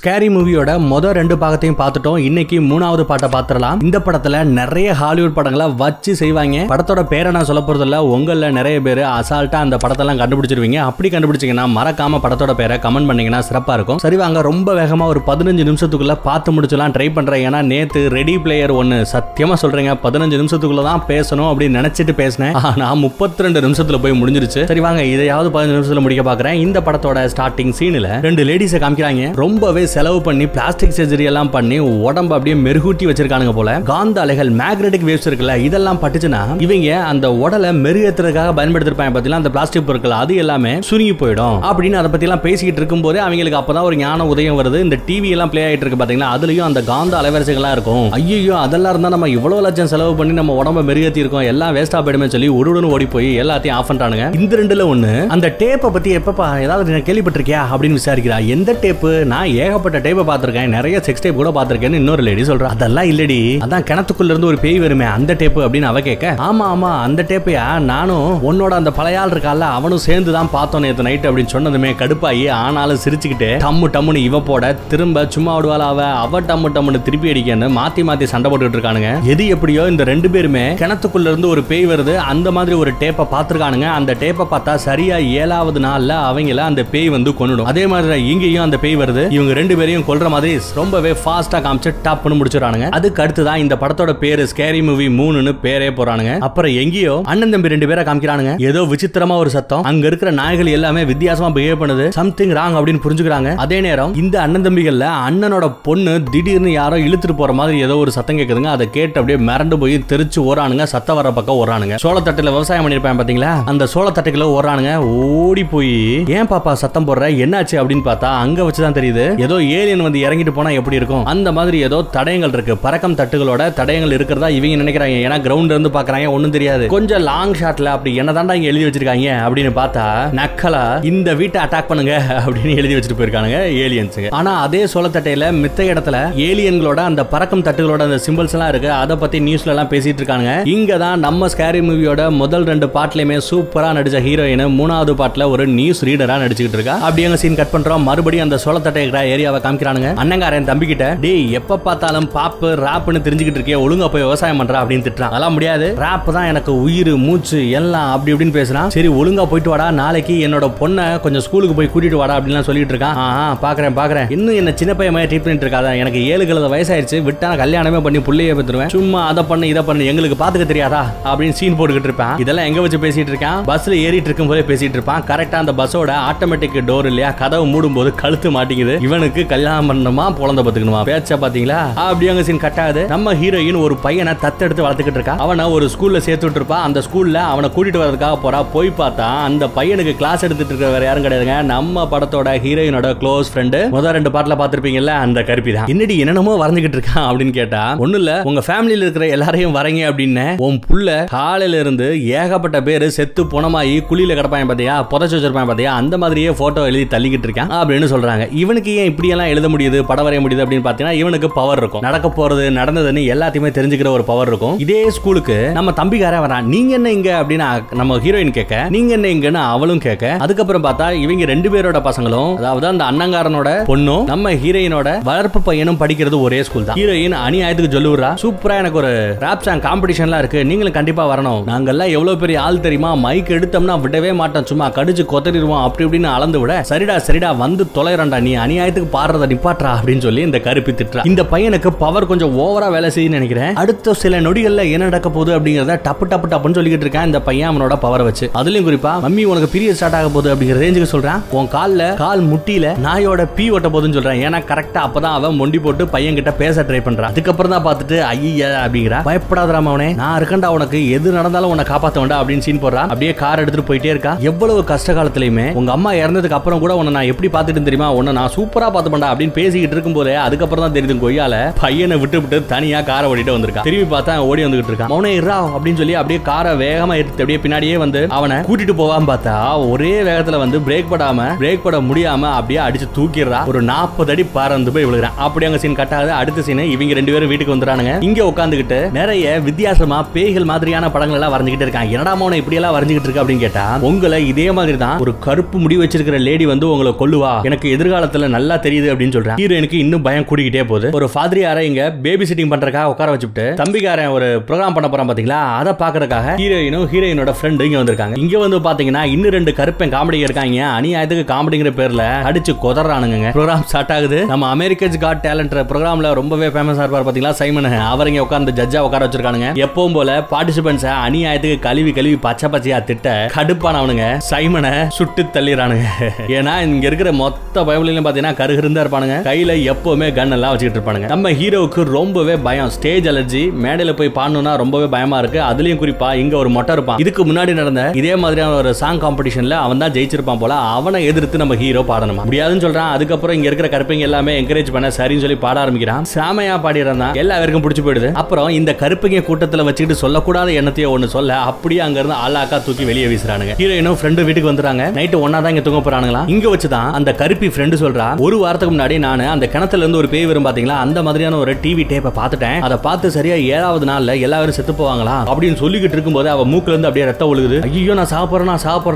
Scary மூவியோட மொத ரெண்டு பாகத்தையும் பார்த்துட்டோம். இன்னைக்கு மூணாவது பாட்டை பார்த்துடலாம். இந்த படத்துல நிறைய ஹாலிவுட் படங்களை வச்சு செய்வாங்க. படத்தோட பேரை நான் சொல்ல போறது இல்ல உங்கள நிறைய பேர் அசால்ட்டா அந்த படத்தெல்லாம் கண்டுபிடிச்சிருவீங்க. அப்படி கண்டுபிடிச்சீங்கன்னா மறக்காம படத்தோட பேரை கமெண்ட் பண்ணீங்கன்னா சிறப்பா இருக்கும். சரி வாங்க. ரொம்ப வேகமா ஒரு பதினஞ்சு நிமிஷத்துக்குள்ள பார்த்து முடிச்சலாம் ட்ரை பண்றேன். ஏன்னா நேத்து ரெடி பிளேயர் ஒன்னு சத்தியமா சொல்றேங்க. பதினஞ்சு நிமிஷத்துக்குள்ள தான் பேசணும் அப்படின்னு நினைச்சிட்டு பேசினேன். ஆனா முப்பத்தி ரெண்டு நிமிஷத்துல போய் முடிஞ்சிருச்சு. சரி வாங்க. இதையாவது பதினஞ்சு நிமிஷத்துல முடிக்க பாக்குறேன் இந்த படத்தோட ஸ்டார்டிங் சீன்ல ரெண்டு லேடிஸை காமிக்கிறாங்க. ரொம்பவே செலவு பண்ணி பிளாஸ்டிக் சர்ஜரி எல்லாம் பண்ணி உடம்ப அப்படியே மெருகூட்டி வச்சிருக்கானுங்க போல. காந்த அலைகள் மேக்னெட்டிக் வேவ்ஸ் இருக்குல்ல இதெல்லாம் பட்டுச்சுன்னா இவங்க அந்த உடலை மெருகேத்துறதுக்காக பயன்படுத்திருப்பாங்க பாத்தீங்களா? அந்த பிளாஸ்டிக் பொருட்கள் அது எல்லாமே சுருங்கி போயிடும். அப்படின்னு அதை பத்தி எல்லாம் பேசிக்கிட்டு இருக்கும்போது அவங்களுக்கு அப்பதான் ஒரு ஞான உதயம் வருது. இந்த டிவி எல்லாம் பிளே ஆயிட்டு இருக்கு பாத்தீங்களா? அதுலயும் அந்த காந்த அலைவரிசைகள்லாம் இருக்கும். ஐயோ அதெல்லாம் இருந்தா நம்ம இவ்வளவு லட்சம் செலவு பண்ணி நம்ம உடம்ப மெருகேத்தி இருக்கோம் எல்லாம் வேஸ்டா போயிடுமே சொல்லி உருடன் ஓடி போய் எல்லாத்தையும் ஆஃப் பண்ணிட்டானுங்க இந்த ரெண்டுல ஒண்ணு அந்த டேப்பை பத்தி எப்பப்பா ஏதாவது கேள்விப்பட்டிருக்கியா அப்படின்னு விசாரிக்கிறா. எந்த டேப்பு நான் ஏகப்பட்ட டைப்பை பார்த்துருக்கேன். நிறைய செக்ஸ் டேப் கூட பார்த்துருக்கேன்னு இன்னொரு லேடி சொல்றா. அதெல்லாம் இல்லடி. அதான் கிணத்துக்குள்ள இருந்து ஒரு பேய் வருமே அந்த டேப்பு அப்படின்னு அவ கேட்க. ஆமா ஆமா. அந்த டேப்பையா நானும் உன்னோட அந்த பழைய ஆள் இருக்கால அவனும் சேர்ந்து தான் பார்த்தோம் நேற்று நைட் அப்படின்னு சொன்னதுமே கடுப்பாயி ஆனாலும் சிரிச்சுக்கிட்டு டம்மு டம்முன்னு இவ போட திரும்ப சும்மா விடுவாள் அவ? அவ டம்மு டம்முன்னு திருப்பி அடிக்கன்னு மாத்தி மாத்தி சண்டை போட்டுட்டு இருக்கானுங்க. எது எப்படியோ இந்த ரெண்டு பேருமே கிணத்துக்குள்ள இருந்து ஒரு பேய் வருது அந்த மாதிரி ஒரு டேப்பை பார்த்திருக்கானுங்க. அந்த டேப்பை பார்த்தா சரியா ஏழாவது நாள்ல அவங்கள அந்த பேய் வந்து கொன்னுடும். அதே மாதிரி தான் இங்கேயும் அந்த பேய் வருது. இவங்க ரெண்டு பேரையும் கொல்ற மாதிரி ரொம்பவே ஃபாஸ்டா காமிச்சு டாப்னு முடிச்சிடறானுங்க. அதுக்கு அடுத்து தான் இந்த படத்தோட பேரு ஸ்கேரி மூவி மூணுன்னு பேரே போறானுங்க அப்புறம் எங்கேயோ அண்ணன் தம்பி ரெண்டு பேரை காமிக்கிறானுங்க. ஏதோ விசித்திரமா ஒரு சத்தம். அங்க இருக்கிற நாய்கள் எல்லாமே வித்தியாசமா பிஹேவ் பண்ணுது. சம்திங் ராங் அப்படின்னு புரிஞ்சுக்கிறாங்க. அதே நேரம் இந்த அண்ணன் தம்பிகள்ல அண்ணனோட பொண்ணு திடீர்னு யாரோ இழுத்துட்டு போற மாதிரி ஏதோ ஒரு சத்தம் கேக்குதுங்க. அதை கேட்டு அப்படியே மிரண்டு போய் தெரிச்சு ஓரானுங்க சத்த வர பக்கம் ஓரானுங்க சோளத்தட்டுல விவசாயம் பண்ணிருப்பேன் பாத்தீங்களா? அந்த சோளத்தட்டுக்குள்ள ஓரானுங்க ஓடி போய் ஏன் பாப்பா சத்தம் போடுற? என்னாச்சு? அப்படின்னு பார்த்தா அங்க வச்சுதான் தெரியுது. ஏதோ ஏலியன் வந்து இறங்கிட்டு போனா எப்படி இருக்கும்? அந்த மாதிரி ஏதோ தடயங்கள் இருக்கு. பறக்கம் தட்டுகளோட தடயங்கள் இருக்கிறதா இவங்க நினைக்கிறாங்க. ஏன்னா கிரவுண்ட்ல இருந்து பாக்குறாங்க. ஒண்ணும் தெரியாது. கொஞ்சம் லாங் ஷாட்ல அப்படி என்னதான்டா இங்க எழுதி வச்சிருக்காங்க அப்படின்னு பார்த்தா நக்கலா இந்த வீட்டை அட்டாக் பண்ணுங்க அப்படின்னு எழுதி வச்சுட்டு போயிருக்கானுங்க ஏலியன்ஸுங்க ஆனா அதே சோளத்தட்டையில மித்த இடத்துல ஏலியன்களோட அந்த பறக்கும் தட்டுகளோட அந்த சிம்பிள்ஸ் எல்லாம் இருக்கு. அதை பத்தி நியூஸ்ல எல்லாம் பேசிட்டு இருக்காங்க இங்க தான் நம்ம ஸ்கேரி மூவியோட முதல் ரெண்டு பாட்டுலயுமே சூப்பரா நடிச்ச ஹீரோயின் மூணாவது பாட்டுல ஒரு நியூஸ் ரீடரா நடிச்சுக்கிட்டு இருக்கா. அப்படி எங்க சீன் கட் பண்றோம். மறுபடியும் அந்த சோளத்தட்டை ஏரியா ஏரியாவை காமிக்கிறானுங்க. அண்ணங்காரன் தம்பி கிட்ட டேய் எப்ப பார்த்தாலும் பாப்பு ராப்னு தெரிஞ்சுக்கிட்டு இருக்கே ஒழுங்கா போய் விவசாயம் பண்றா அப்படின்னு திட்டுறான். அதெல்லாம் முடியாது. ராப் தான் எனக்கு உயிர் மூச்சு எல்லாம் அப்படி இப்படின்னு பேசுறான். சரி ஒழுங்கா போயிட்டு வாடா. நாளைக்கு என்னோட பொண்ணை கொஞ்சம் ஸ்கூலுக்கு போய் கூட்டிட்டு வாடா அப்படின்னு சொல்லிட்டு இருக்கான். ஆஹா பாக்குறேன் பாக்குறேன். இன்னும் என்ன சின்ன பையன் மாதிரி ட்ரீட் பண்ணிட்டு இருக்காத. எனக்கு ஏழு கழுத வயசாயிருச்சு. விட்டா கல்யாணமே பண்ணி புள்ளைய பெற்றுருவேன். சும்மா அதை பண்ணு இதை பண்ணு எங்களுக்கு பாத்துக்க தெரியாதா? அப்படின்னு சீன் போட்டுக்கிட்டு இருப்பான். இதெல்லாம் எங்க வச்சு பேசிட்டு இருக்கான்? பஸ்ல ஏறிட்டு இருக்கும் போதே பேசிட்டு இருப்பான். கரெக்டா அந்த பஸ்ஸோட ஆட்டோமேட்டிக் டோர் இல்லையா? கதவு மூடும் போது கழுத்து மாட்டிக்குது. இவனுக்கு கல்யாணம் பண்ணணுமா குழந்தை பத்துக்கணுமா பேச்சா பாத்தீங்களா? அப்படி அங்க சீன் கட்டாது நம்ம ஹீரோயின் ஒரு பையனை தத்தெடுத்து வளர்த்துக்கிட்டு இருக்கா. அவனை ஒரு ஸ்கூல்ல சேர்த்து விட்டுருப்பா அந்த ஸ்கூல்ல அவனை கூட்டிட்டு வரதுக்காக போறா. போய் பார்த்தா அந்த பையனுக்கு கிளாஸ் எடுத்துட்டு இருக்க வேற யாரும் கிடையாதுங்க. நம்ம படத்தோட ஹீரோயினோட க்ளோஸ் ஃப்ரெண்டு முதல் ரெண்டு பாட்டுல பாத்திருப்பீங்கல்ல அந்த கருப்பி தான். என்னடி என்னென்னமோ வரைஞ்சிக்கிட்டு இருக்கான் அப்படின்னு கேட்டா ஒண்ணு இல்ல. உங்க ஃபேமிலியில இருக்கிற எல்லாரையும் வரீங்க அப்படின்னு உன் புள்ள காலையில இருந்து ஏகப்பட்ட பேரு செத்து புணமாயி குழியில கிடப்பாங்க பாத்தியா? புதைச்சு வச்சிருப்பாங்க பாத்தியா? அந்த மாதிரியே போட்டோ எழுதி தள்ளிக்கிட்டு இருக்கான் அப்படின்னு சொல்றாங்க. இவனுக்கு ஏன் இப்படி எல்லாம் எழுத முடியுது படம் வரைய முடியுது அப்படின்னு பாத்தீங்கன்னா இவனுக்கு பவர் இருக்கும். நடக்க போறது நடந்ததுன்னு எல்லாத்தையுமே தெரிஞ்சுக்கிற ஒரு பவர் இருக்கும். இதே ஸ்கூலுக்கு நம்ம தம்பிக்கார வரான். நீங்க என்ன இங்க? அப்படின்னு நம்ம ஹீரோயின் கேட்க நீங்க என்ன இங்கன்னு அவளும் கேட்க அதுக்கப்புறம் பார்த்தா இவங்க ரெண்டு பேரோட பசங்களும் அதாவது அந்த அண்ணங்காரனோட பொண்ணும் நம்ம ஹீரோயினோட வளர்ப்பு பையனும் படிக்கிறது ஒரே ஸ்கூல் தான். ஹீரோயின் அநியாயத்துக்கு சொல்லுறா சூப்பரா எனக்கு ஒரு ராப் சாங் காம்படிஷன்லாம் இருக்கு. நீங்களும் கண்டிப்பா வரணும். நாங்கெல்லாம் எவ்வளவு பெரிய ஆள் தெரியுமா? மைக் எடுத்தோம்னா விடவே மாட்டோம். சும்மா கடிச்சு கொத்தறிடுவோம் அப்படி இப்படின்னு அளந்து விட சரிடா சரிடா வந்து தொலைறண்டா நீ அநியாயத்துக்கு பாடுறத நிப்பாட்றா அப்படின்னு சொல்லி இந்த கருப்பி திட்டுறா. இந்த பையனுக்கு பவர் கொஞ்சம் ஓவரா வேலை செய்யுன்னு நினைக்கிறேன். அடுத்த சில நொடிகள்ல என்ன நடக்க போகுது அப்படிங்கறத டப்பு டப்பு டப்புன்னு சொல்லிக்கிட்டு இருக்கான் இந்த பையன் அவனோட பவரை வச்சு. அதுலயும் குறிப்பா மம்மி உனக்கு பீரியட் ஸ்டார்ட் ஆக போகுது அப்படிங்கிற ரேஞ்சுக்கு சொல்றான். உன் கால்ல கால் முட்டியில நாயோட பீ ஒட்ட போதுன்னு சொல்றான். ஏன்னா கரெக்டா அப்பதான் அவன் மொண்டி போட்டு பையன் கிட்ட பேச ட்ரை பண்றான். அதுக்கப்புறம் தான் பார்த்துட்டு ஐயா அப்படிங்கிற. பயப்படாதடா அவனே நான் இருக்கண்டா உனக்கு. எது நடந்தாலும் உன்னை காப்பாத்த வேண்டாம் அப்படின்னு சீன் போடுறான் அப்படியே கார் எடுத்துட்டு போயிட்டே இருக்கா. எவ்வளவு கஷ்ட காலத்திலயுமே உங்க அம்மா இறந்ததுக்கு அப்புறம் கூட உன்னை நான் எப்படி பார்த்துட்டு தெரியுமா? உன்னை நான் சூப்பரா பார்த்துப்பேன்டா அப்படின்னு பேசிக்கிட்டு இருக்கும் போதே அதுக்கப்புறம் தான் தெரியுது கொய்யால பையனை விட்டு விட்டு தனியா காரை ஓடிட்டு வந்திருக்கான். திரும்பி பார்த்தா ஓடி வந்துகிட்டு இருக்கான். அவனே இரா அப்படின்னு சொல்லி அப்படியே காரை வேகமா எடுத்து அப்படியே பின்னாடியே வந்து அவனை கூட்டிட்டு போவான்னு பார்த்தா ஒரே வேகத்துல வந்து பிரேக் படாம பிரேக் பட முடியாம அப்படியே அடிச்சு தூக்கிடுறா. ஒரு நாற்பது அடி பறந்து போய் விழுகிறான். அப்படி அங்க சீன் கட்டாது அடுத்த சீன் இவங்க ரெண்டு பேரும் வீட்டுக்கு வந்துறானுங்க இங்க உட்காந்துக்கிட்டு நிறைய வித்தியாசமா பேய்கள் மாதிரியான படங்கள் எல்லாம் வரைஞ்சிக்கிட்டு இருக்காங்க என்னடா மோன இப்படி எல்லாம் வரைஞ்சிக்கிட்டு இருக்கு அப்படின்னு கேட்டா உங்களை இதே மாதிரி தான் ஒரு கருப்பு முடி வச்சிருக்கிற லேடி வந்து உங்களை கொல்லுவா. எனக்கு எதிர்காலத்துல நல்லா தெரியும் தெரியுது அப்படின்னு சொல்றான் ஹீரோயினுக்கு இன்னும் பயம் கூடிக்கிட்டே போகுது. ஒரு ஃபாதரியார இங்க பேபி சிட்டிங் பண்றதுக்காக உட்கார வச்சுட்டு தம்பிக்காரன் ஒரு ப்ரோக்ராம் பண்ண போறான் பாத்தீங்களா? அதை பாக்குறதுக்காக ஹீரோயினும் ஹீரோயினோட ஃப்ரெண்டு இங்க வந்திருக்காங்க. இங்க வந்து பாத்தீங்கன்னா இன்னும் ரெண்டு கருப்பன் காமெடி இருக்காங்க அநியாயத்துக்கு காமெடிங்கிற பேர்ல அடிச்சு குதறானுங்க ப்ரோக்ராம் ஸ்டார்ட் ஆகுது. நம்ம அமெரிக்கன்ஸ் காட் டேலண்ட் ப்ரோக்ராம்ல ரொம்பவே ஃபேமஸா இருப்பார் பாத்தீங்களா சைமன். அவர் இங்க உட்கார்ந்து ஜட்ஜா உட்கார வச்சிருக்கானுங்க. எப்பவும் போல பார்ட்டிசிபென்ட்ஸ அநியாயத்துக்கு கழுவி கழுவி பச்சை பச்சையா திட்ட கடுப்பானவனுங்க. சைமனை சுட்டு தள்ளிடுறானுங்க. ஏன்னா இங்க இருக்கிற மொத்த பைபிளையும் பாத்தீங்கன்னா இருந்தா இருப்பானுங்க. கையில எப்பவுமே கன் எல்லாம் வச்சுக்கிட்டு இருப்பானுங்க. நம்ம ஹீரோவுக்கு ரொம்பவே பயம். ஸ்டேஜ் அலர்ஜி மேடையில போய் பாடணும்னா ரொம்பவே பயமா இருக்கு. அதுலயும் குறிப்பா இங்க ஒரு மொட்டை இருப்பான். இதுக்கு முன்னாடி நடந்த இதே மாதிரியான ஒரு சாங் காம்படிஷன்ல அவன் தான் ஜெயிச்சிருப்பான் போல அவனை எதிர்த்து நம்ம ஹீரோ பாடணுமா? முடியாதுன்னு சொல்றான். அதுக்கப்புறம் இங்க இருக்கிற கருப்பைங்க எல்லாமே என்கரேஜ் பண்ண சரின்னு சொல்லி பாட ஆரம்பிக்கிறான். சாமையா பாடிடுறான் எல்லாருக்கும் பிடிச்சி போயிடுது. அப்புறம் இந்த கருப்பைங்க கூட்டத்துல வச்சுக்கிட்டு சொல்லக்கூடாத எண்ணத்தையோ ஒண்ணு சொல்ல அப்படியே அங்க இருந்து ஆளாக்கா தூக்கி வெளியே வீசுறானுங்க. ஹீரோயினும் ஃப்ரெண்டு வீட்டுக்கு வந்துறாங்க நைட்டு ஒன்னா தான் இங்க தூங்க போறானுங்களா இங்க வச்சுதான் அந்த கருப்பி ஃப்ரெண்டு சொல்றா ஒரு வாரத்துக்கு முன்னாடி நான் அந்த கிணத்துல இருந்து ஒரு பேய் வரும் பாத்தீங்களா? அந்த மாதிரியான ஒரு டிவி டேப்பை பார்த்துட்டேன். அதை பார்த்து சரியா ஏழாவது நாள்ல எல்லாரும் செத்து போவாங்களா? அப்படின்னு சொல்லிக்கிட்டு இருக்கும்போது அவ மூக்குல இருந்து அப்படியே ரத்தம் ஒழுகுது. ஐயோ நான் சாப்பிடுறேன்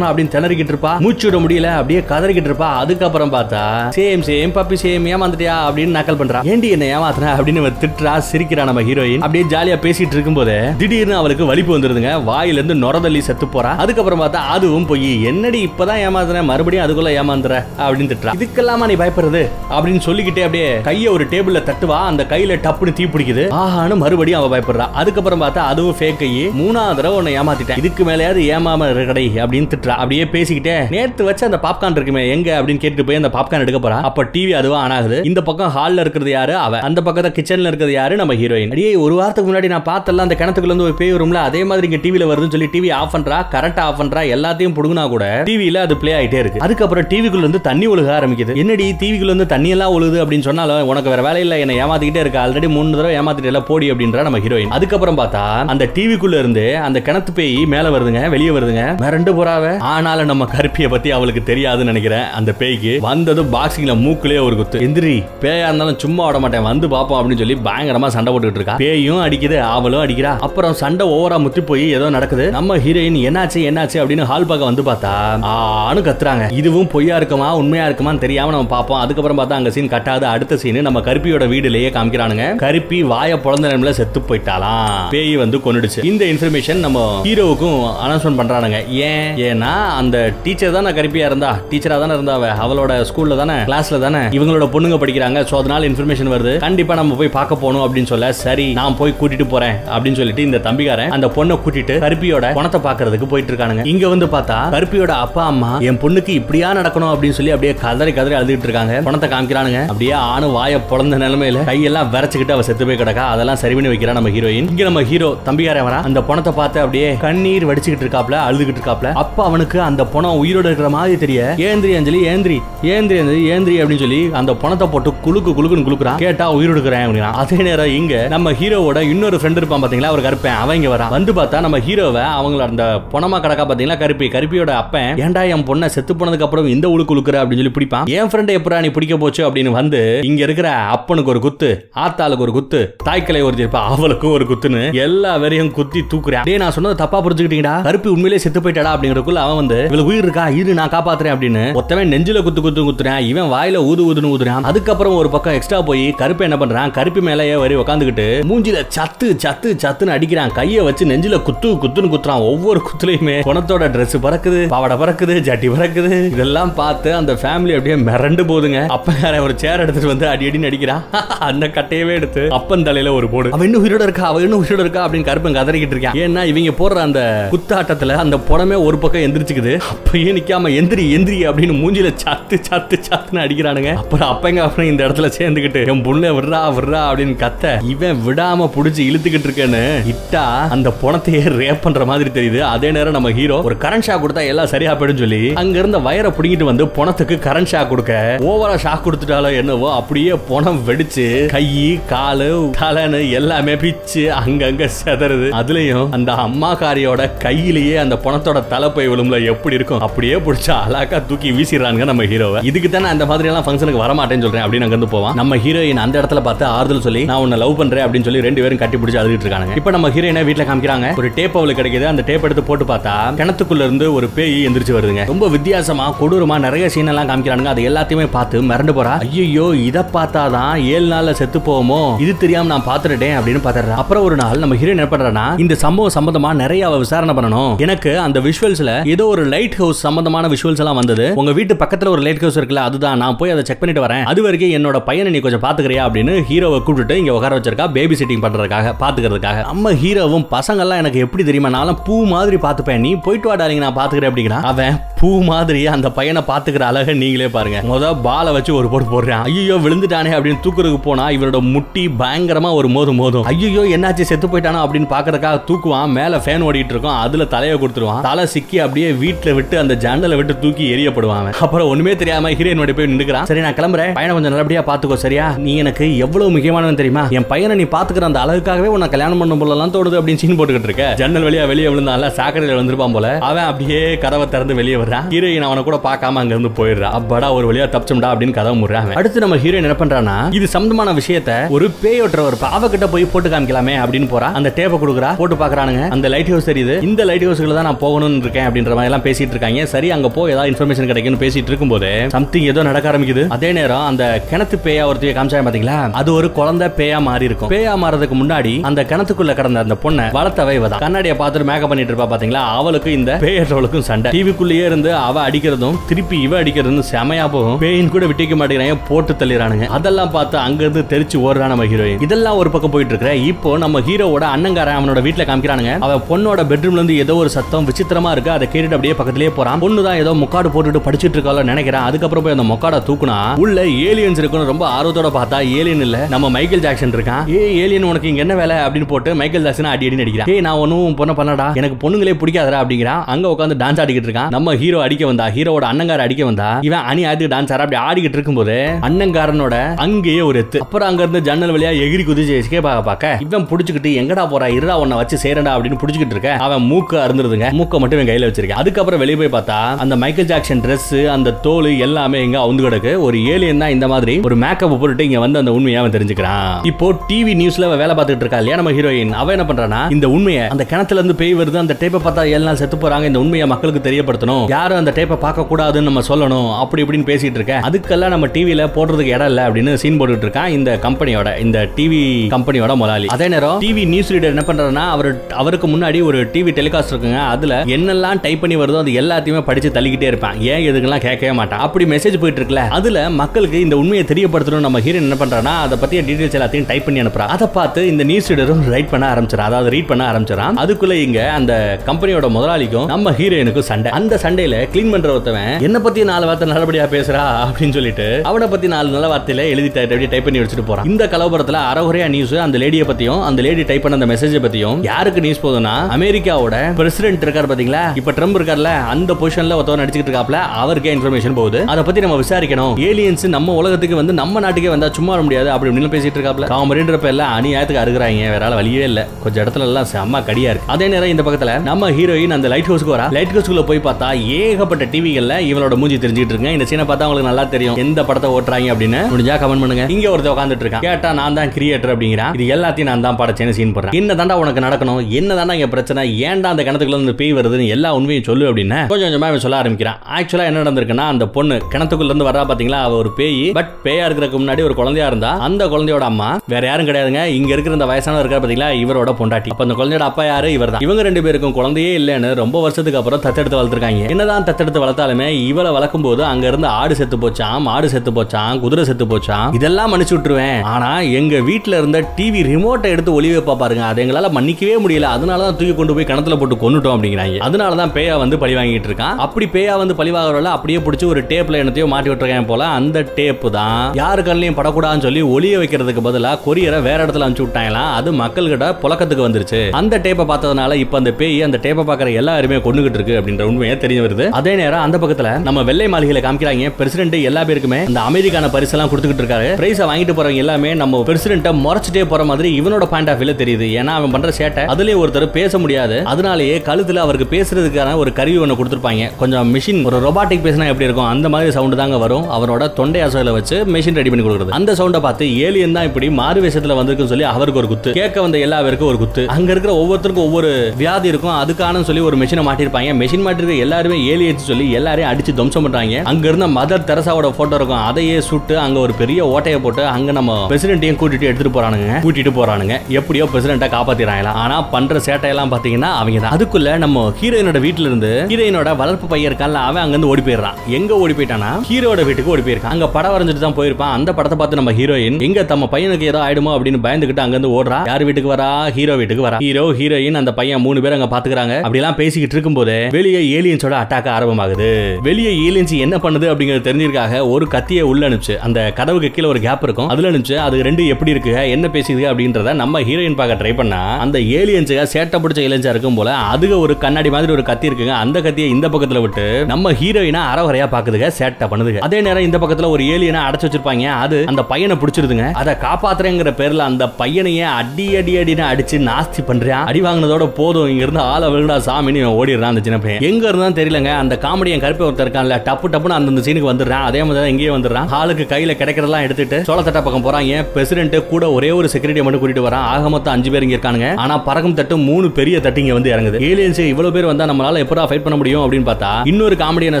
நான் அப்படின்னு திணறிக்கிட்டு இருப்பா. மூச்சு விட முடியல அப்படியே கதறிக்கிட்டு இருப்பா. அதுக்கப்புறம் பார்த்தா சேம் சேம் பப்பி சேம் ஏமாந்துட்டியா அப்படின்னு நக்கல் பண்றா. ஏண்டி என்ன ஏமாத்துறா? அப்படின்னு திட்டுறா சிரிக்கிறா நம்ம ஹீரோயின் அப்படியே ஜாலியா பேசிட்டு இருக்கும்போது திடீர்னு அவளுக்கு வலிப்பு வந்துருதுங்க. வாயில இருந்து நுரதள்ளி செத்து போறா. அதுக்கப்புறம் பார்த்தா அதுவும் போய். என்னடி இப்பதான் ஏமாத்துறேன் மறுபடியும் அதுக்குள்ள ஏமாந்துற? அப்படின்னு திட்டுறா. இதுக்கெல்லாமா நீ பயப்படுறது? அப்படின்னு சொல்லிக்கிட்டே அப்படியே கைய ஒரு டேபிள்ல தட்டுவா. அந்த கையில டப்புன்னு தீ பிடிக்குது. ஆஹானு மறுபடியும் அவ பயப்படுறா. அதுக்கப்புறம் பார்த்தா அதுவும் ஃபேக் கை மூணாவது தடவை உன்னை ஏமாத்திட்டேன். இதுக்கு மேலேயாவது ஏமாம கடை அப்படின்னு திட்டுறா. அப்படியே பேசிக்கிட்டே நேத்து வச்ச அந்த பாப்கார்ன் இருக்குமே எங்க? அப்படின்னு கேட்டு போய் அந்த பாப்கார்ன் எடுக்க போறா. அப்ப டிவி அதுவா ஆன் ஆகுது. இந்த பக்கம் ஹால்ல இருக்கிறது யாரு? அவ. அந்த பக்கத்துல கிச்சன்ல இருக்கிறது யாரு? நம்ம ஹீரோயின் அடியே ஒரு வாரத்துக்கு முன்னாடி நான் பார்த்தல அந்த கிணத்துக்குள்ள இருந்து ஒரு பேய் வரும்ல அதே மாதிரி இங்க டிவில வருதுன்னு சொல்லி டிவி ஆஃப் பண்றா கரண்ட் ஆஃப் பண்றா எல்லாத்தையும் புடுங்கினா கூட டிவில அது பிளே ஆயிட்டே இருக்கு. அதுக்கப்புறம் டிவிக்குள்ள இருந்து தண்ணி ஒழுக ஆரம்பிக்குது. என்னடி டிவிக்குள்ள இருந்து தண்ணியெல்லாம் அப்படின்னு சொன்னாலும் உனக்கு வேற வேலையில் என்ன ஏமாத்திக்கிட்டே இருக்க. ஆல்ரெடி மூணு தடவை ஏமாத்திட்டு போடி அப்படின்ற நம்ம ஹீரோயின் அதுக்கப்புறம் பார்த்தா அந்த டிவிக்குள்ள இருந்து அந்த கிணத்து பேய் மேல வருதுங்க வெளியே வருதுங்க. மிரண்டு போறாவ. ஆனாலும் நம்ம கருப்பிய பத்தி அவளுக்கு தெரியாதுன்னு நினைக்கிறேன். அந்த பேய்க்கு வந்ததும் பாக்ஸிங்ல மூக்குலயே ஒரு குத்து. எந்திரி பேயா இருந்தாலும் சும்மா விட மாட்டேன் வந்து பாப்போம் அப்படின்னு சொல்லி பயங்கரமா சண்டை போட்டுக்கிட்டு இருக்கா. பேயும் அடிக்குது அவளும் அடிக்கிறா. அப்புறம் சண்டை ஓவரா முத்தி போய் ஏதோ நடக்குது. நம்ம ஹீரோயின் என்னாச்சு என்னாச்சு அப்படின்னு ஹால் பார்க்க வந்து பார்த்தா ஆனு கத்துறாங்க. இதுவும் பொய்யா இருக்குமா உண்மையா இருக்குமான்னு தெரியாம நம்ம பார்ப்போம் அதுக்கப்புறம் பார்த்தா அங்க சீன் கட்டாது அடுத்த சீன் நம்ம கருப்பியோட வீடுலயே காமிக்கிறானுங்க. கருப்பி வாய பிறந்த நேரம்ல செத்து போயிட்டாலாம் பேய் வந்து கொன்னுடுச்சு. இந்த இன்ஃபர்மேஷன் நம்ம ஹீரோவுக்கும் அனௌன்ஸ்மெண்ட் பண்றானுங்க. ஏன்? ஏன்னா அந்த டீச்சர் தானே கருப்பியா இருந்தா? டீச்சரா தானே இருந்தா அவளோட ஸ்கூல்ல தானே? கிளாஸ்ல தானே? இவங்களோட பொண்ணுங்க படிக்கிறாங்க. சோ அதனால இன்ஃபர்மேஷன் வருது. கண்டிப்பா நம்ம போய் பார்க்க போகணும் அப்படின்னு சொல்ல சரி நான் போய் கூட்டிட்டு போறேன் அப்படின்னு சொல்லிட்டு இந்த தம்பிக்காரன் அந்த பொண்ணை கூட்டிட்டு கருப்பியோட பணத்தை பாக்குறதுக்கு போயிட்டு இருக்கானுங்க இங்க வந்து பார்த்தா கருப்பியோட அப்பா அம்மா என் பொண்ணுக்கு இப்படியா நடக்கணும் அப்படின்னு சொல்லி அப்படியே கதறி கதறி அழுதுட்டு இருக்காங்க. பணத்தை காமிக்கிறானுங்க. அப்படியே ஆணு வாய பொழந்த நிலைமையில கையெல்லாம் விரைச்சுக்கிட்டு அவ செத்து போய் கிடக்கா? அதெல்லாம் சரி பண்ணி வைக்கிறா நம்ம ஹீரோயின். இங்க நம்ம ஹீரோ தம்பிக்காரன் வரா அந்த பணத்தை பார்த்து அப்படியே கண்ணீர் வடிச்சுக்கிட்டு இருக்காப்ல அழுதுகிட்டு இருக்காப்ல. அப்ப அவனுக்கு அந்த பணம் உயிரோட இருக்கிற மாதிரி தெரிய ஏந்திரி அஞ்சலி ஏந்திரி ஏந்திரி அஞ்சலி ஏந்திரி அப்படின்னு சொல்லி அந்த பணத்தை போட்டு குலுக்கு குழுக்குன்னு குழுக்குறான் கேட்டா உயிரோடு இருக்கிறேன் அப்படின்னா அதே நேரம் இங்க நம்ம ஹீரோவோட இன்னொரு ஃப்ரெண்ட் இருப்பான் பாத்தீங்களா? அவர் கருப்பேன். அவன் இங்க வரான். வந்து பார்த்தா நம்ம ஹீரோவை அவங்கள அந்த பணமா கடக்கா பாத்தீங்களா? கருப்பி. கருப்பியோட அப்பன் ஏன்டா என் பொண்ணை செத்து போனதுக்கு அப்புறம் இந்த உழுக்கு உழுக்குற? அப்படின்னு சொல்லி பிடிப்பான். என் ஃப்ரெண்ட் எப்படா நீ பிடிக்க போச்சு அப்படின்னு வந்து இங்க இருக்கிற அப்பனுக்கு ஒரு குத்து ஆத்தாளுக்கு ஒரு குத்து தாய்க்கலை ஒரு இருப்பா அவளுக்கும் ஒரு குத்துன்னு எல்லா வரையும் குத்தி தூக்குறேன் டேய் நான் சொன்னது தப்பா புரிஞ்சுக்கிட்டீங்கடா. கருப்பி உண்மையிலே செத்து போயிட்டாடா அப்படிங்கறக்குள்ள அவன் வந்து இவளுக்கு உயிர் இருக்கா? இரு நான் காப்பாத்துறேன் அப்படின்னு ஒத்தவன் நெஞ்சில குத்து குத்து குத்துறேன். இவன் வாயில ஊது ஊதுன்னு ஊதுறான். அதுக்கப்புறம் ஒரு பக்கம் எக்ஸ்ட்ரா போய் கருப்பு என்ன பண்றான்? கருப்பி மேலேயே வரி உட்காந்துக்கிட்டு மூஞ்சில சத்து சத்து சத்துன்னு அடிக்கிறான். கையை வச்சு நெஞ்சில குத்து குத்துன்னு குத்துறான். ஒவ்வொரு குத்துலயுமே குணத்தோட ட்ரெஸ் பறக்குது பாவாடை பறக்குது ஜட்டி பறக்குது. இதெல்லாம் பார்த்து அந்த ஃபேமிலி அப்படியே மிரண்டு போகுதுங்க. அப்பங்காரன் ஒரு சேர் எடுத்துட்டு வந்து அடி அடி நடிக்கிறான் அந்த கட்டையவே எடுத்து அப்பன் தலையில ஒரு போடு அவன் இன்னும் உயிரோட இருக்கா? அவன் இன்னும் உயிரோட இருக்கா? அப்படின்னு கருப்பன் கதறிக்கிட்டு இருக்கான். ஏன்னா இவங்க போடுற அந்த குத்தாட்டத்துல அந்த புடமே ஒரு பக்கம் எந்திரிச்சுக்குது. அப்பயே நிக்காம எந்திரி எந்திரி அப்படின்னு மூஞ்சில சத்து சத்து சத்துன்னு அடிக்கிறானுங்க. அப்புறம் அப்பங்க அப்புறம் இந்த இடத்துல சேர்ந்துக்கிட்டு என் புள்ள விடுறா விடுறா அப்படின்னு கத்த இவன் விடாம புடிச்சு இழுத்துக்கிட்டு இருக்கேன்னு இட்டா அந்த புணத்தையே ரேப் பண்ற மாதிரி தெரியுது. அதே நேரம் நம்ம ஹீரோ ஒரு கரண்ட் ஷாக் கொடுத்தா எல்லாம் சரியா போயிடும் சொல்லி அங்க இருந்த வயரை புடிங்கிட்டு வந்து புணத்துக்கு கரண்ட் ஷாக் கொடுக்க ஓவரா ஷாக் கொடுத்துட்டாலோ என்னவோ அப்படியே பணம் வெடிச்சு கை காலு தலைன்னு எல்லாமே பிச்சு அங்கங்க செதறது. அதுலயும் அந்த அம்மாக்காரியோட கையிலேயே அந்த பணத்தோட தலைப்பை விழும்ல எப்படி இருக்கும்? அப்படியே பிடிச்சா அழகா தூக்கி வீசிடுறாங்க நம்ம ஹீரோவை இதுக்கு தானே அந்த மாதிரி எல்லாம் ஃபங்க்ஷனுக்கு வர மாட்டேன்னு சொல்றேன் அப்படின்னு அங்க போவான். நம்ம ஹீரோயின் அந்த இடத்துல பார்த்து ஆறுதல் சொல்லி நான் உன்னை லவ் பண்றேன் அப்படின்னு சொல்லி ரெண்டு பேரும் கட்டி பிடிச்சி அழுதுட்டு இருக்காங்க இப்போ நம்ம ஹீரோயினை வீட்டுல காமிக்கிறாங்க. ஒரு டேப் அவளுக்கு கிடைக்குது. அந்த டேப் எடுத்து போட்டு பார்த்தா கிணத்துக்குள்ள இருந்து ஒரு பேய் எந்திரிச்சு வருதுங்க. ரொம்ப வித்தியாசமா கொடூரமா நிறைய சீன் எல்லாம் காமிக்கிறானுங்க. அது எல்லாத்தையுமே பார்த்து மிரண்டு போறா? ஐயோ இத பார்த்தாதான் ஏழு நாள்ல செத்து போவோமோ? இது தெரியாம நான் பாத்துட்டேன் அப்படின்னு பாத்துறேன் அப்புறம் ஒரு நாள் நம்ம ஹீரோ என்ன பண்றா இந்த சம்பவம் சம்பந்தமா நிறைய அவ விசாரணை பண்ணணும். எனக்கு அந்த விஷுவல்ஸ்ல ஏதோ ஒரு லைட் ஹவுஸ் சம்பந்தமான விஷுவல்ஸ் எல்லாம் வந்தது. உங்க வீட்டு பக்கத்துல ஒரு லைட் ஹவுஸ் இருக்குல்ல அதுதான். நான் போய் அதை செக் பண்ணிட்டு வரேன். அது வரைக்கும் என்னோட பையனை நீ கொஞ்சம் பாத்துக்கிறியா அப்படின்னு ஹீரோவை கூப்பிட்டு இங்க உட்கார வச்சிருக்கா பேபி சிட்டிங் பண்றதுக்காக பாத்துக்கிறதுக்காக நம்ம ஹீரோவும் பசங்க எல்லாம் எனக்கு எப்படி தெரியுமா நான்லாம் பூ மாதிரி பாத்துப்பேன் நீ போயிட்டு வாடாதீங்க நான் பாத்துக்கிறேன் அப்படிங்கிறான். அவன் பூ மாதிரி அந்த பையனை பாத்துக்கிற அழகை நீங்களே பாருங்க. முத பால வச்சு ஒரு போட்டு போடுறான். ஐயோ விழுந்துட்டானே அப்படின்னு தூக்குறதுக்கு போனா இவரோட முட்டி பயங்கரமா ஒரு மோதும் மோதும். ஐயோ என்னாச்சு செத்து போயிட்டானோ அப்படின்னு பாக்குறதுக்காக தூக்குவான். மேல ஃபேன் ஓடிட்டு இருக்கும் அதுல தலையை கொடுத்துருவான். தலை சிக்கி அப்படியே வீட்டுல விட்டு அந்த ஜன்னலை விட்டு தூக்கி எரியப்படுவான் அப்புறம் ஒண்ணுமே தெரியாம ஹீரோயின் போய் நின்றுக்கிறான் சரி நான் கிளம்புறேன். பையனை கொஞ்சம் நல்லபடியா பாத்துக்கோ சரியா? நீ எனக்கு எவ்வளவு முக்கியமானவன் தெரியுமா? என் பையனை நீ பாத்துக்கிற அந்த அழகுக்காகவே உன்னை கல்யாணம் பண்ண போலலாம் தோடுது அப்படின்னு சீன் போட்டுக்கிட்டு இருக்க. ஜன்னல் வழியா வெளியே விழுந்தான்ல சாக்கடையில விழுந்திருப்பான் போல. அவன் அப்படியே கதவை திறந்து வெளியே வர்றான். ஹீரோயின் அவனை கூட பார்க்காம அங்க இருந்து போயிடுறா அப்படா ஒரு வழியா தப்பிச்சோம்டா அப்படின்னு கதவை முடுறான் அடுத்து நம்ம ஹீரோயின் என்ன பண்றானா இது சம்பந்தமான விஷயத்த ஒரு பேயோட்டுறவர் அவகிட்ட போய் போட்டு காமிக்கலாமே அப்படின்னு போறா. அந்த டேப்பை கொடுக்குறா போட்டு பாக்குறானுங்க. அந்த லைட் ஹவுஸ் தெரியுது. இந்த லைட் ஹவுஸ்ல தான் நான் போகணும்னு இருக்கேன் அப்படின்ற மாதிரி எல்லாம் பேசிட்டு இருக்காங்க. சரி அங்க போய் ஏதாவது இன்ஃபர்மேஷன் கிடைக்கும்னு பேசிட்டு இருக்கும்போது சம்திங் ஏதோ நடக்க ஆரம்பிக்குது. அதே நேரம் அந்த கிணத்து பேயா ஒருத்தைய காமிச்சாங்க பாத்தீங்களா? அது ஒரு குழந்தை பேயா மாறி இருக்கும். பேயா மாறதுக்கு முன்னாடி அந்த கிணத்துக்குள்ள கடந்த அந்த பொண்ணை வளர்த்த வைவதா கண்ணாடியை பார்த்துட்டு மேக்கப் பண்ணிட்டு இருப்பா பாத்தீங்களா? அவளுக்கு இந்த பேயற்றவளுக்கும் சண்டை. டிவிக்குள்ளேயே இருந்து அவ அடிக்கிறதும் திருப்பி இவ அடிக்கிறதும் செமையா போகும். பேயின் கூட விட்டிக்க மாட்டேங்கிறாங்க போட்டு தள்ளிடுறானுங்க அதெல்லாம் பார்த்து அங்க இருந்து தெரிச்சு ஓடுறா நம்ம ஹீரோயின் இதெல்லாம் ஒரு பக்கம் போயிட்டு இருக்கிற இப்போ நம்ம ஹீரோவோட அண்ணங்காரன் அவனோட வீட்டுல காமிக்கிறானுங்க. அவன் பொண்ணோட பெட்ரூம்ல இருந்து ஏதோ ஒரு சத்தம் விசித்திரமா இருக்கு. அதை கேட்டுட்டு அப்படியே பக்கத்திலேயே போறான். பொண்ணு தான் ஏதோ முக்காடு போட்டுட்டு படிச்சிட்டு இருக்காளோ நினைக்கிறேன். அதுக்கப்புறம் போய் அந்த முக்காடை தூக்குனா உள்ள ஏலியன்ஸ் இருக்குன்னு ரொம்ப ஆர்வத்தோட பார்த்தா ஏலியன் இல்ல. நம்ம மைக்கேல் ஜாக்சன் இருக்கான். ஏ ஏலியன் உனக்கு இங்க என்ன வேலை? அப்படின்னு போட்டு மைக்கேல் ஜாக்சன் அடி அடி அடிக்கிறான். ஏ நான் ஒன்னும் பொண்ணு பண்ணடா எனக்கு பொண்ணுங்களே பிடிக்காதரா அப்படிங்கிறான். அங்க உட்காந்து டான்ஸ் ஆடிக்கிட்டு இருக்கான். நம்ம ஹீரோ அடிக்க வந்தா ஹீரோட அண்ணங்கார அடிக்க வந்தா இவன் அணி ஆடி டான்ஸ் ஆட அப்படி ஆடிக்கிட்டு இருக்கும்போது அண்ணங்காரனோட அங்கேயே ஒரு எத்து. அப்புறம் அங்க இருந்து ஜன்னல் வழியா எகிரி குதிச்சு எஸ்கேப் ஆக பார்க்க இவன் புடிச்சுக்கிட்டு எங்கடா போறா? இருடா உன்னை வச்சு சேரடா அப்படின்னு புடிச்சுக்கிட்டு இருக்க. அவன் மூக்கு அருந்துருதுங்க மூக்க மட்டும் என் கையில வச்சிருக்கேன். அதுக்கப்புறம் வெளியே போய் பார்த்தா அந்த மைக்கேல் ஜாக்சன் ட்ரெஸ் அந்த தோல் எல்லாமே எங்க அவுந்து கிடக்கு. ஒரு ஏலியன் தான் இந்த மாதிரி. ஒரு மேக்கப் போட்டுட்டு இங்க வந்து அந்த உண்மையை அவன் தெரிஞ்சுக்கிறான். இப்போ டிவி நியூஸ்ல வேலை பார்த்துட்டு இருக்கா இல்லையா? நம்ம ஹீரோயின் அவன் என்ன பண்றானா இந்த உண்மையை அந்த கிணத்துல இருந்து பேய் வருது அந்த டேப்பை பார்த்தா ஏழு நாள் செத்து போறாங்க. இந்த உண்மையை மக்களுக்கு தெரியப்படுத்தணும். யாரும் அந்த டேப்பை பார்க்க கூடாதுன்னு நம்ம சொல்லணும். அப்படி இப்படின்னு பேசிட்டு இருக்க. அதுக்கு அதுக்கெல்லாம் நம்ம டிவியில் போடுறதுக்கு இடம் இல்லை அப்படின்னு சீன் போட்டுட்டு இருக்கான் இந்த கம்பெனியோட இந்த டிவி கம்பெனியோட முதலாளி. அதே நேரம் டிவி நியூஸ் ரீடர் என்ன பண்றாருன்னா அவர் அவருக்கு முன்னாடி ஒரு டிவி டெலிகாஸ்ட் இருக்குங்க. அதுல என்னெல்லாம் டைப் பண்ணி வருதோ அது எல்லாத்தையுமே படிச்சு தள்ளிக்கிட்டே இருப்பேன். ஏன் எதுக்கெல்லாம் கேட்கவே மாட்டான்? அப்படி மெசேஜ் போயிட்டு இருக்குல்ல. அதுல மக்களுக்கு இந்த உண்மையை தெரியப்படுத்தணும் நம்ம ஹீரோ என்ன பண்றானா அதை பற்றிய டீட்டெயில்ஸ் எல்லாத்தையும் டைப் பண்ணி அனுப்புறா. அதை பார்த்து இந்த நியூஸ் ரீடரும் ரைட் பண்ண ஆரம்பிச்சிடா அதாவது ரீட் பண்ண ஆரம்பிச்சிடான் அதுக்குள்ள இங்க அந்த கம்பெனியோட முதலாளிக்கும் நம்ம ஹீரோயினுக்கும் சண்டை. அந்த சண்டையில க்ளீன் பண்ற ஒருத்தவன் என்ன பத்தி நாலு வார்த்தை நல்லபடியா பேசுறா அப்படின்னு சொல்லிட்டு அவனை பத்தி நாலு நல்ல வார்த்தையில எழுதி அப்படியே டைப் பண்ணி வச்சுட்டு போறான்? இந்த கலவரத்துல அறகுறையா நியூஸ் அந்த லேடியை பத்தியும் அந்த லேடி டைப் பண்ண அந்த மெசேஜ் பத்தியும் யாருக்கு நியூஸ் போகுதுன்னா அமெரிக்காவோட பிரசிடென்ட் இருக்காரு பாத்தீங்களா? இப்ப ட்ரம்ப் இருக்கார்ல அந்த பொசிஷன்ல ஒருத்தவன் நடிச்சிட்டு இருக்காப்ல அவருக்கே இன்ஃபர்மேஷன் போகுது. அதை பத்தி நம்ம விசாரிக்கணும். ஏலியன்ஸ் நம்ம உலகத்துக்கு வந்து நம்ம நாட்டுக்கே வந்தா சும்மா வர முடியாது அப்படி இப்படின்னு பேசிட்டு இருக்காப்ல. காமெடின்றப்ப பேர்ல அநியாயத்துக்கு அறுக்குறாங்க வேற வழியே இல்ல. கொஞ்சம் இடத்துல எல்லாம் செம்ம கடியா இருக்கு. அதே நேரம் இந்த பக்கத்துல நம்ம ஹீரோயின் அந்த லைட் ஹவுஸ்க்கு வரா. லைட் ஹவுஸ்க்குள்ள போய் பார்த்தா ஏகப்பட்ட டிவிகள்ல இவளோட மூஞ்சி தெரிஞ்சுட்டு இருக்கு இந்த சீனை பார்த்தா உங்களுக்கு நல்லா தெரியும். எந்த படத்தை ஓட்டுறாங்க அப்படின்னு? முடிஞ்சா கமெண்ட் பண்ணுங்க. இங்க ஒருத்தர் உட்காந்துட்டு இருக்கான். கேட்டா நான் தான் கிரியேட்டர் அப்படிங்கிறான். இது எல்லாத்தையும் நான் தான் படைச்சேன்னு சீன் போடுறேன். என்ன தாண்டா உனக்கு நடக்கணும்? என்ன தாண்டா இங்க பிரச்சனை? ஏன்டா அந்த கிணத்துக்குள்ள இருந்து பேய் வருதுன்னு எல்லா உண்மையும் சொல்லு அப்படின்னு கொஞ்சம் கொஞ்சமா அவன் சொல்ல ஆரம்பிக்கிறான். ஆக்சுவலா என்ன நடந்திருக்குன்னா அந்த பொண்ணு கிணத்துக்குள்ள இருந்து வரா பாத்தீங்களா? அவ ஒரு பேய். பட் பேயா இருக்கிறதுக்கு முன்னாடி ஒரு குழந்தையா இருந்தா அந்த குழந்தையோட அம்மா வேற யாரும் கிடையாதுங்க. இங்க இருக்கிற இந்த வயசானவர் பாத்தீங்களா? இவரோட பொண்டாட்டி. அப்ப அந்த குழந்தையோட அப்பா யாரு? இவர் தான் இவங்க ரெண்டு பேருக்கும் குழந்தையே இல்லைன்னு ரொம்ப வருஷத்துக்கு அப்புறம் தத்தெடுத்து வளர்த்துருக்காங்க. என்னதான் தத்தெடுத்து வளர்த்தாலுமே இவளை வளர்க்கும் போது அங்க இருந்து ஆடு செத்து போச்சான் மாடு செத்து போச்சான் குதிரை செத்து போச்சான் இதெல்லாம் மன்னிச்சு விட்டுருவேன். ஆனா எங்க வீட்டுல இருந்த டிவி ரிமோட்டை எடுத்து ஒளி வைப்பா பாருங்க அதை எங்களால மன்னிக்கவே முடியல. அதனாலதான் தூக்கி கொண்டு போய் கிணத்துல போட்டு கொண்டுட்டோம் அப்படிங்கிறாங்க. அதனால தான் பேயா வந்து பழி வாங்கிட்டு இருக்கான். அப்படி பேயா வந்து பழி வாங்குறவள அப்படியே பிடிச்சி ஒரு டேப்ல என்னத்தையோ மாட்டி விட்டுருக்கேன் போல அந்த டேப் தான். யாரு கண்ணையும் படக்கூடாதுன்னு சொல்லி ஒளிய வைக்கிறதுக்கு பதிலா கொரியரை வேற இடத்துல அனுப்பிச்சு விட்டாங்களாம். அது மக்கள்கிட்ட புழக்கத்துக்கு வந்துருச்சு. அந்த டேப்பை பார்த்ததுனால இப்ப அந்த பேய் அந்த டேப்பை பார்க்குற எல்லாருமே கொண்டுகிட்டு இருக்கு அப்படின்ற உண்மையை தெரிய வருது. அதே நேரம் அந்த பக்கத்துல நம்ம வெள்ளை மாளிகையில காமிக்கிறாங்க பிரசிடென்ட் எல்லா பேருக்குமே இந்த அமெரிக்கான பரிசு எல்லாம் கொடுத்துக்கிட்டு இருக்காரு. பிரைஸை வாங்கிட்டு போறவங்க எல்லாமே நம்ம பிரசிடென்ட்டை முறைச்சிட்டே போற மாதிரி இவனோட பாயிண்ட் ஆஃப் வியூல தெரியுது. ஏன்னா அவன் பண்ற சேட்டை அதுலயே ஒருத்தர் பேச முடியாது. அதனாலேயே கழுத்துல அவருக்கு பேசுறதுக்கான ஒரு கருவி ஒன்று கொடுத்துருப்பாங்க. கொஞ்சம் மிஷின் ஒரு ரொபாட்டிக் பேசினா எப்படி இருக்கும்? அந்த மாதிரி சவுண்ட் தாங்க வரும். அவரோட தொண்டை அசையில வச்சு மிஷின் ரெடி பண்ணி கொடுக்குறது. அந்த சவுண்டை பார்த்து ஏலியன் தான் இப்படி மாறு வேஷத்துல வந்திருக்குன்னு சொல்லி அவருக்கு ஒரு குத்து. கேட்க வந்த எல்லா பேருக்கும் ஒரு குத்து. அங்க இருக்கிற ஒவ்வொருத்தருக்கும் ஒவ்வொரு வியாதி இருக்கும். அதுக்கான சொல்லி ஒரு மிஷினை மாட்டிருப்பாங்க. மிஷின் மாட்டிருக்க எல்லாருமே ஏலியன்ஸ் சொல்லி எல்லாரையும் அடிச்சு துவம்சம் பண்றாங்க. அங்க இருந்த மதர் தெரசாவோட போட்டோ இருக்கும். அதையே சுட்டு அங்க ஒரு பெரிய ஓட்டையை போட்டு அங்க நம்ம பிரசிடென்ட்டையும் கூட்டிட்டு எடுத்துட்டு போறானுங்க. கூட்டிட்டு போறானுங்க. எப்படியோ பிரசிடென்ட்டை காப்பாத்திராங்களா ஆனா பண்ற சேட்டையெல்லாம் பாத்தீங்கன்னா அவங்க தான் அதுக்குள்ள நம்ம ஹீரோயினோட வீட்ல இருந்து ஹீரோயினோட வளர்ப்பு பையன் இருக்கான்ல அவன் அங்க இருந்து ஓடி போயிடுறான். எங்க ஓடி போயிட்டானா ஹீரோட வீட்டுக்கு ஓடி போயிருக்கான். அங்க படம் வரைஞ்சிட்டு தான் போயிருப்பான். அந்த படத்தை பார்த்து நம்ம ஹீரோயின் எங்க தம்ம பையனுக்கு ஏதோ ஆயிடுமோ? அப்படின்னு பயந்துகிட்டு அங்க இருந்து ஓடுறா. யார் வீட்டுக்கு வரா? ஹீரோ வீட்டுக்கு வரா. ஹீரோ ஹீரோயின் அந்த பையன் மூணு பேர் அங்க பாத்துக்கிறாங்க. அப்படி எல்லாம் பேசிக்கிட்டு இருக்கும்போது வெளியே ஏலியன்ஸோட அட்டாக் ஆரம்பமாகுது. வெளியே ஏலியன்ஸ் என்ன பண்ணுது அப்படிங்கறது தெரிஞ்சிருக்காக ஒரு கத்தியை உள்ள அனுப்பிச்சு அந்த கதவுக்கு கீழே ஒரு கேப் இருக்கும். அதுல அனுப்பிச்சு அது ரெண்டு எப்படி இருக்கு என்ன பேசிது அப்படின்றத நம்ம ஹீரோயின் பார்க்க ட்ரை பண்ணா அந்த ஏலியன்ஸுக சேட்டை பிடிச்ச ஏலியன்ஸா இருக்கும் போல அதுக ஒரு கண்ணாடி மாதிரி ஒரு கத்தி இருக்குங்க. அந்த கத்தியை இந்த பக்கத்துல விட்டு நம்ம ஹீரோயினா அறவரையா பாக்குதுங்க சேட்டை பண்ணுதுங்க அதே நேரம் இந்த பக்கத்துல ஒரு ஏலியனை அடைச்சு வச்சிருப்பாங்க. அது அந்த பையனை பிடிச்சிருதுங்க. அதை காப்பாத்துறேங்கிற பேர்ல அந்த பையனையே அடி அடி அடின்னு அடிச்சு நாஸ்தி பண்றான் அடி வாங்கினதோட போதும் இங்க இருந்து ஆள விழுடா சாமின்னு ஓடிடுறான் அந்த சின்ன பையன். எங்க இருந்தா தெரியலங்க அந்த காமெடியன் கருப்பை ஒருத்தர் இருக்கான்ல டப்பு டப்புன்னு அந்த சீனுக்கு வந்துடுறான். அதே மாதிரி தான் இங்கேயே வந்துடுறான். ஆளுக்கு கையில கிடைக்கிறதெல்லாம் எடுத்துட்டு சோளத்தட்ட பக்கம் போறான். ஏன் பிரசிடென்ட் கூட ஒரே ஒரு செக்யூரிட்டி மட்டும் கூட்டிட்டு வரான். ஆக மொத்தம் அஞ்சு பேர் இங்க இருக்கானுங்க. ஆனா பறக்கும் தட்டு மூணு பெரிய தட்டு இங்க வந்து இறங்குது. ஏலியன்ஸ் இவ்வளவு பேர் வந்தா நம்மளால எப்படா ஃபைட் பண்ண முடியும் அப்படின்னு பார்த்தா இன்னொரு காமெடியான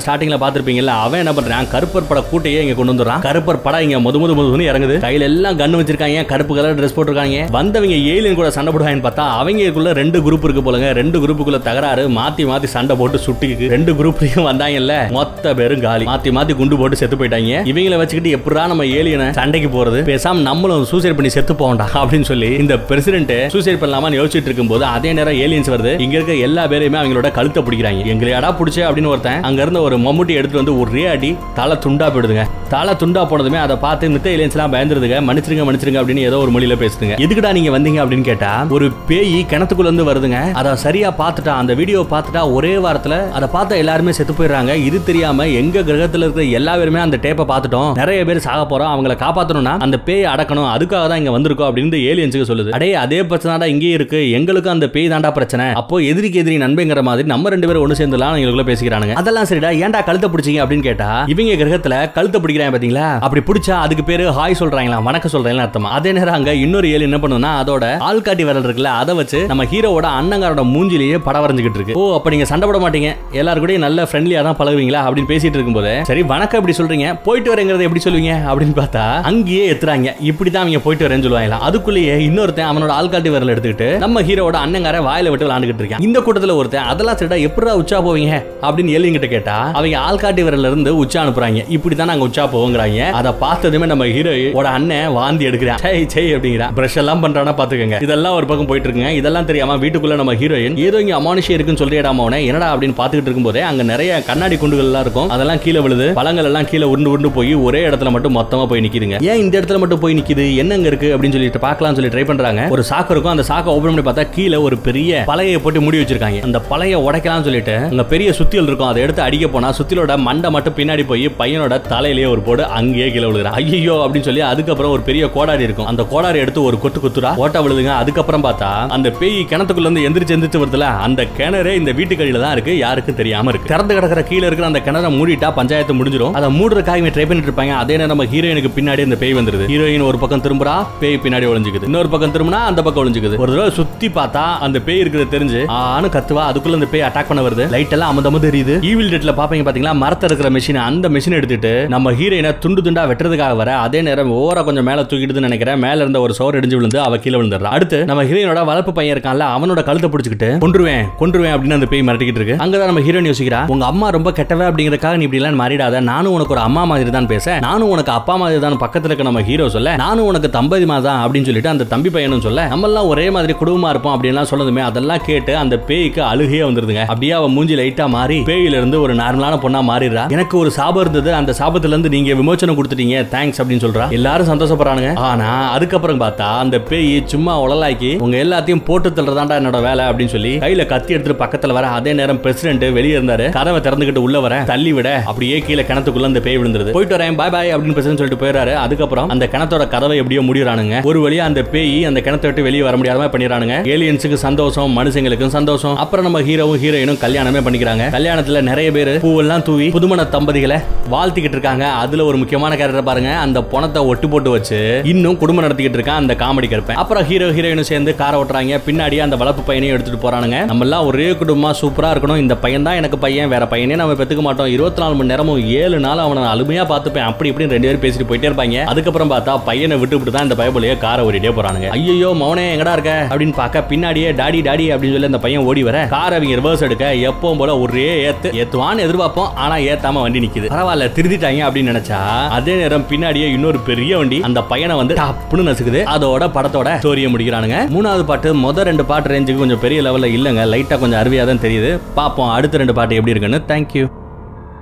ஸ்டார்டிங்ல பாத்திருப்பீங்கல்ல அவன் என்ன பண்றான்? கருப்பர் பட கூட்டையே இங்க கொண்டு வந்துடுறான். கருப்பர் படம் இங்க முது முது முதுன்னு இறங்குது. கையில எல்லாம் கன் வச்சிருக்காங்க. கருப்பு கலர் ட்ரெஸ் போட்டிருக்காங்க. வந்தவங்க ஏலியன் கூட சண்டை போடுவாங்கன்னு பார்த்தா அவங்களுக்குள்ள ரெண்டு குரூப் இருக்கு போலங்க. ரெண்டு குரூப்புக்குள்ள தகராறு மாத்தி மாத்தி சண்டை போட்டு சுட்டிக்கு ரெண்டு குரூப்லயும் வந்தாங்கல்ல மொத்த பேரும் காலி. மாத்தி மாத்தி குண்டு போட்டு செத்து போயிட்டாங்க. இவங்கள வச்சுக்கிட்டு எப்படா நம்ம ஏலியனை சண்டைக்கு போறது? பேசாம நம்மளும் சூசைட் பண்ணி செத்து போகண்டா அப்படின்னு சொல்லி இந்த பிரசிடென்ட் சூசைட் பண்ணலாமான்னு யோசிச்சுட்டு இருக்கும்போது அதே நேரம் ஏலியன்ஸ் வருது. இங்க இருக்க எல்லா பேரையுமே அவங்களோட கழுத்தை பிடிக்கிறாங்க. எங்களையாடா பிடிச்ச அப்படின்னு ஒருத்தன் அங்க இருந்த ஒரு மம்முட்டி எடுத்துட்டு வந்து ஒரே அடி தலை துண்டா போயிடுதுங்க. தலை துண்டா போனதுமே அதை பார்த்து மித்த ஏலியன்ஸ் எல்லாம் பயந்துருதுங்க. மன்னிச்சிருங்க மன்னிச்சிருங்க அப்படின்னு ஏதோ ஒரு மொழியில பேசுதுங்க. எதுக்குடா நீங்க வந்தீங்க அப்படின்னு கேட்டா ஒரு பேய் கிணத்துக்குள்ள இருந்து வருதுங்க. அதை சரியா பார்த்துட்டா அந்த வீடியோ பார்த்துட்டா ஒரே வாரத்துல அதை பார்த்த எல்லாருமே செத்து போயிடுறாங்க. இது தெரியாம எங்க கிரகத்துல இருக்கிற எல்லா பேருமே அந்த டேப்பை பார்த்துட்டோம். நிறைய பேர் சாக போறோம். அவங்கள காப்பாத்தணும்னா அந்த பேய் அடக்கணும். அதுக்காக தான் இங்க வந்திருக்கோம் அப்படின்னு ஏலியன்ஸுக்கு சொல்லுது. அடே அதே பிரச்சனை தான் இங்கேயே இருக்கு. எங்களுக்கும் அந்த பேய் தாண்டா பிரச்சனை. அப்போ எதிரிக்கு எதிரி நண்பங்கிற மாதிரி நம்ம ரெண்டு பேரும் ஒன்று சேர்ந்துலாம் எங்களுக்குள்ள பேசிக்கிறானுங்க. அதெல்லாம் சரிடா. ஏன்டா கழுத்தை பிடிச்சீங்க அப்படின்னு கேட்டா இவங்க கிரகத்துல கழுத்தை பிடிக்கிறாங்க பாத்தீங்களா? அப்படி பிடிச்சா அதுக்கு பேரு ஹாய் சொல்றாங்களா? வணக்கம் சொல்றாங்களா அர்த்தமா. அதே நேரம் அங்க இன்னொரு ஏழு என்ன பண்ணுனா அதோட ஆள்காட்டி விரல் இருக்குல்ல அதை வச்சு நம்ம ஹீரோவோட அண்ணங்காரோட மூஞ்சிலேயே படம் வரைஞ்சுக்கிட்டு இருக்கு. ஓ அப்ப நீங்க சண்டை போட மாட்டீங்க. எல்லாரும் கூட நல்ல ஃப்ரெண்ட்லியா தான் பழகுவீங்களா அப்படின்னு பேசிட்டு இருக்கும்போது சரி வணக்கம் எப்படி சொல்றீங்க போயிட்டு வரேங்கிறத எப்படி சொல்லுவீங்க அப்படின்னு பார்த்தா அங்கேயே எத்துறாங்க இப்படிதான் அவங்க போயிட்டு வரேன்னு சொல்லுவாங்க. அதுக்குள்ளேயே இன்னொருத்தன் அவனோட ஆள்காட்டி விரல் எடுத்துக்கிட்டு நம்ம ஹீரோட அண்ணங்கார வாயில விட்டு விளாண்டுகிட்டு இருக்கான். இந்த கூட்டத்துல ஒருத்தன் அதெல்லாம் சரிடா எப்படா உச்சா போவீங்க? அப்படின்னு ஏலிங்கிட்ட கேட்டா அவங்க ஆள்காட்டி விரல்ல இருந்து உச்சா அனுப்புறாங்க. இப்படிதான் நாங்க உச்சா போவோங்கிறாங்க அதை பார்த்ததுமே நம்ம ஹீரோட அண்ணன் வாந்தி எடுக்கிறான். சே சை அப்படிங்கிறான் பிரஷ் எல்லாம் பண்றானா பாத்துக்கோங்க. இதெல்லாம் ஒரு பக்கம் போயிட்டு இருக்குங்க. இதெல்லாம் தெரியாம வீட்டுக்குள்ள நம்ம ஹீரோயின் ஏதோ இங்க அமானுஷம் இருக்குன்னு சொல்லிடாம அவனை என்னடா? அப்படின்னு பாத்துக்கிட்டு இருக்கும்போதே அங்க நிறைய கண்ணாடி குண்டுகள் எல்லாம் இருக்கும். அதெல்லாம் கீழே விழுது. பழங்கள் எல்லாம் கீழே உருண்டு உருண்டு போய் ஒரே இடத்துல மட்டும் மொத்தமா போய் நிக்குதுங்க. ஏன் இந்த இடத்துல மட்டும் போய் நிக்குது? என்னங்க இருக்கு? அப்படின்னு சொல்லிட்டு பாக்கலாம் சொல்லி ட்ரை பண்றாங்க. ஒரு சாக்கு இருக்கும். அந்த சாக்கை ஓபன் பண்ணி பார்த்தா கீழே ஒரு பெரிய பழைய போட்டு மூடி வச்சிருக்காங்க. அந்த பழைய உடைக்கலாம் சொல்லிட்டு அங்க பெரிய சுத்தியல் இருக்கும். அதை எடுத்து அடிக்க போனா சுத்திலோட மண்டை மட்டும் பின்னாடி போய் பையனோட தலையிலேயே ஒரு போடு அங்கேயே கீழே விழுகிறான். ஐயோ அப்படின்னு சொல்லி அதுக்கப்புறம் ஒரு பெரிய கோடாரி இருக்கும். அந்த கோடாரி எடுத்து ஒரு கொத்து குத்துரா ஓட்ட விழுதுங்க அதுக்கப்புறம் பார்த்தா அந்த பேய் கிணத்துக்குள்ள இருந்து எந்திரிச்சு எந்திரிச்சு வருதுல அந்த கிணறு இந்த வீட்டுக்கடியில தான் இருக்கு. யாருக்கும் தெரியாம இருக்கு. திறந்து கிடக்கிற கீழே இருக்கிற அந்த கிணற மூடிட்டா பஞ்சாயத்து முடிஞ்சிடும் அதை மூடுறதுக்காக ட்ரை பண்ணிட்டு இருப்பாங்க. அதே நேரம் நம்ம ஹீரோயினுக்கு பின்னாடி அந்த பேய் வந்துருது. ஹீரோயின் ஒரு பக்கம் திரும்புறா பேய் பின்னாடி ஒளிஞ்சுக்குது. இன்னொரு பக்கம் திரும்பினா அந்த பக்கம் ஒளிஞ்சுக்குது. ஒரு தடவை சுத்தி பார்த்தா அந்த பேய் இருக்கிறத தெரிஞ்சு ஆனு கத்துவா அதுக்குள்ள அந்த பேய் அட்டாக் பண்ண வருது. லைட் எல்லாம் அமந்த தெரியுது ஈவில் டெட்ல பாப்பீங்க பாத்தீங்களா? மரத்துல இருக்கிற மிஷின் அந்த மிஷின் எடுத்துட்டு நம்ம ஹீரோயினை துண்டு துண்டா வெட்டுறதுக்காக வர அதே நேரம் ஓவரா கொஞ்சம் மேல தூக்கிடுதுன்னு நினைக்கிறேன். மேல இருந்த ஒரு சோர் இடிஞ்சு விழுந்து அவ கீழே விழுந்துடுறா. அடுத்து நம்ம ஹீரோயினோட வளர்ப்பு பையன் இருக்கான்ல அவனோட கழுத்தை பிடிச்சிக்கிட்டு கொன்றுவேன் கொன்றுவேன் அப்படின்னு அந்த பேய் மிரட்டிக்கிட்டு இருக்கு. அங்கதான் நம்ம ஹீரோயின் யோசிக்கிறா உங்க அம்மா ரொம்ப கெட்டவ அப்படிங்கறதுக்காக நீ இப்படி எல்லாம் மாறிடாத. நானும் உனக்கு ஒரு அம்மா மாதிரி தான் பேச நானும் உனக்கு அப்பா மாதிரி தான் பக்கத்துல இருக்க நம்ம ஹீரோ சொல்ல நானும் உனக்கு தம்பதி மாதிரி தான் அப்படின்னு சொல்லிட்டு அந்த தம்பி பையனும் சொல்ல நம்ம எல்லாம் ஒரே மாதிரி குடும்பமா இருப்போம் அப்படின்லாம் சொல்லதுமே அதெல்லாம் கேட்டு அந்த பேய்க்கு அழுகையே வந்துருதுங்க. அப்படியே அவன் மூஞ்சி லைட்டா மாறி பேயில இருந்து ஒரு நார்மலான பொண்ணா மாறிடுறா. எனக்கு ஒரு சாபம் இருந்தது அந்த சாபத்துல இருந்து நீங்க விமோச்சனம் கொடுத்துட்டீங்க தேங்க்ஸ் அப்படின்னு சொல்றா. எல்லாரும் சந்தோஷப்படுறானுங்க. ஆனா அதுக்கப்புறம் பார்த்தா அந்த பேய் சும்மா உளலாக்கி உங்க எல்லாத்தையும் போட்டு தள்ளுறதாண்டா என்னோட வேலை அப்படின்னு சொல்லி கையில கத்தி எடுத்துட்டு பக்கத்துல வர அதே நேரம் பிரசிடென்ட் வெளியே இருந்தாரு. கதவை திறந்துகிட்டு உள்ள வர தள்ளி விட அப்படியே கீழே கிணத்துக்குள்ள அந்த பேய் விழுந்துருது. போயிட்டு வரேன் பாய் பாய் அப்படின்னு சொல்லிட்டு போயிறாரு அதுக்கப்புறம் அந்த கிணத்தோட கதவை எப்படியோ முடியறானுங்க ஒரு வழியா அந்த பேய் அந்த கிணத்தை விட்டு வெளியே வர முடியாத மாதிரி பண்ணிடுறானுங்க. ஏலியன்ஸுக்கு சந்தோஷம் மனுஷங்களுக்கும் சந்தோஷம். அப்புறம் நம்ம ஹீரோவும் ஹீரோயினும் கல்யாணமே பண்ணிக்கிறாங்க. கல்யாணத்துல நிறைய பேர் பூவெல்லாம் தூவி புதுமண தம்பதிகளை வாழ்த்திக்கிட்டு இருக்காங்க. அதுல ஒரு முக்கியமான கேரக்டர் பாருங்க. அந்த பணத்தை ஒட்டு போட்டு வச்சு இன்னும் குடும்பம் நடத்திக்கிட்டு இருக்கான் அந்த காமெடி கருப்பேன். அப்புறம் ஹீரோ ஹீரோயினும் சேர்ந்து காரை ஓட்டுறாங்க. பின்னாடியே அந்த வளர்ப்பு பையனையும் எடுத்துட்டு போறானுங்க. நம்ம எல்லாம் ஒரே குடும்பமா சூப்பரா இருக்கணும். இந்த பையன் தான் எனக்கு பையன் வேற பையனே நம்ம பெத்துக்க மாட்டோம். இருபத்தி நாலு மணி நேரமும் ஏழு நாள் அவனை நான் அழுமையாக பார்த்துப்பேன். அப்படி இப்படின்னு ரெண்டு பேரும் பேசிட்டு போயிட்டே இருப்பாங்க. அதுக்கப்புறம் பார்த்தா பையனை விட்டு தான் இந்த பயபுலையே காரை ஓடிட்டே போறானுங்க. ஐயோ மௌனே எங்கடா இருக்க? அப்படின்னு பார்க்க பின்னாடியே டாடி டாடி அப்படின்னு சொல்லி அந்த பையன் ஓடி வர காரை அவங்க ரிவர்ஸ் எடுக்க எப்பவும் போல ஒரே ஏத்து. ஏத்துவான்னு எதிர்பார்ப்போம் ஆனா ஏத்தாம வண்டி நிக்குது. பரவாயில்ல திருதிட்டாங்க அப்படின்னு நினைச்சா அதே நேரம் பின்னாடியே இன்னொரு பெரிய வண்டி அந்த பையனை வந்து டப்புன்னு நசுக்குது. அதோட படத்தோட ஸ்டோரியை முடிக்கிறானுங்க. மூணாவது பாட்டு மொதல் ரெண்டு பாட்டு ரேஞ்சுக்கு கொஞ்சம் பெரிய லெவல்ல இல்லங்க. லைட்டா கொஞ்சம் அருவியா தான் தெரியுது. பாப்போம் அடுத்த ரெண்டு பாட்டு எப்படி இருக்குன்னு. தேங்க்யூ